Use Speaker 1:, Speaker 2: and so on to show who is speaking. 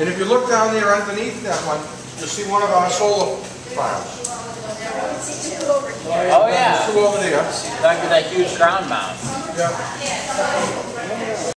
Speaker 1: And if you look down there underneath that one, you'll see one of our solar files.
Speaker 2: Oh, yeah.
Speaker 1: Two over there.
Speaker 2: Back to that huge ground mount.
Speaker 1: Yeah.